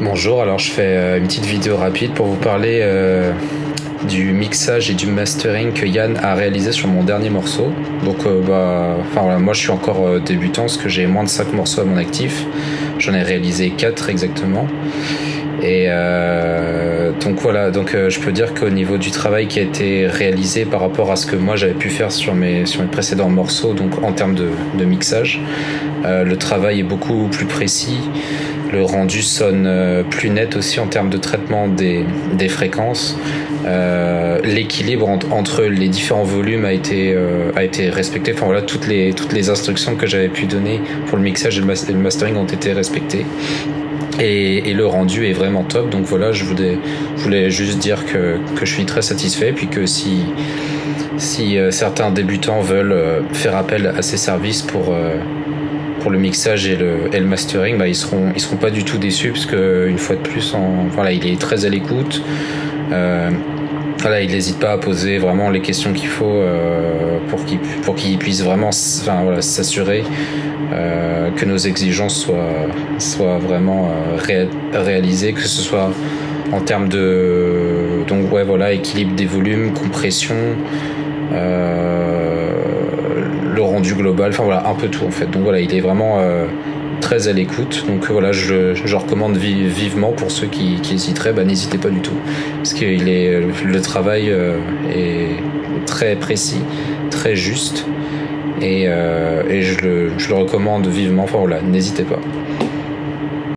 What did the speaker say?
Bonjour, alors je fais euh, une petite vidéo rapide pour vous parler euh, du mixage et du mastering que Yann a réalisé sur mon dernier morceau. Donc euh, bah, enfin, voilà, moi je suis encore débutant parce que j'ai moins de 5 morceaux à mon actif. J'en ai réalisé 4 exactement. Et euh, donc voilà, donc euh, je peux dire qu'au niveau du travail qui a été réalisé par rapport à ce que moi j'avais pu faire sur mes, sur mes précédents morceaux, donc en termes de, de mixage, euh, le travail est beaucoup plus précis. Le rendu sonne plus net aussi en termes de traitement des, des fréquences. L'équilibre entre, entre les différents volumes a été, a été respecté. Enfin voilà, toutes les, toutes les instructions que j'avais pu donner pour le mixage et le mastering ont été respectées. Et, le rendu est vraiment top. Donc voilà, je voulais, je voulais juste dire que, que je suis très satisfait. Puis que si, si euh, certains débutants veulent euh, faire appel à ces services pour, euh, pour le mixage et le, et le mastering, bah, ils seront, ils seront pas du tout déçus parce que une fois de plus, voilà, il est très à l'écoute. Voilà, il n'hésite pas à poser vraiment les questions qu'il faut euh, pour qu'il puisse vraiment s'assurer euh, que nos exigences soient, vraiment euh, ré- réalisées, que ce soit en termes de donc ouais voilà équilibre des volumes, compression, le rendu global, enfin voilà un peu tout en fait. Donc voilà, il est vraiment très à l'écoute. Donc voilà, je, je recommande vi- vivement pour ceux qui, qui hésiteraient, bah, n'hésitez pas du tout, parce que il est le travail euh, est très précis, très juste, et, euh, et je, le, je le recommande vivement. Voilà, n'hésitez pas.